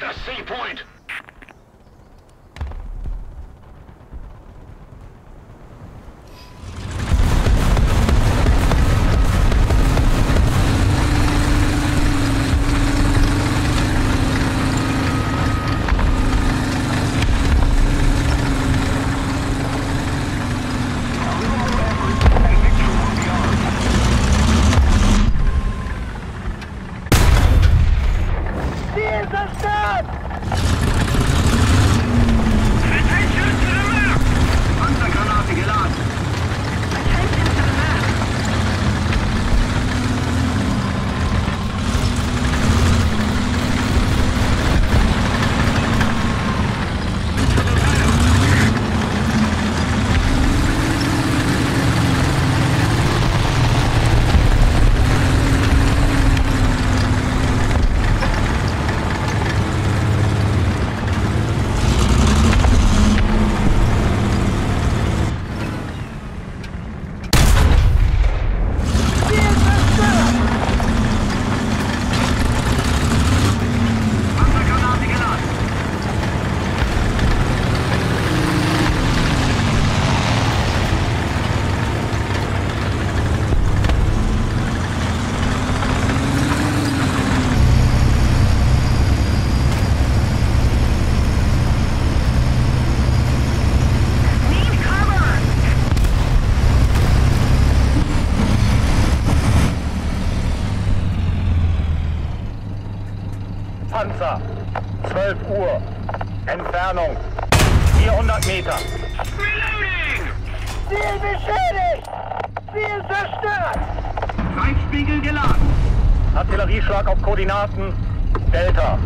the C point! Koordinaten Delta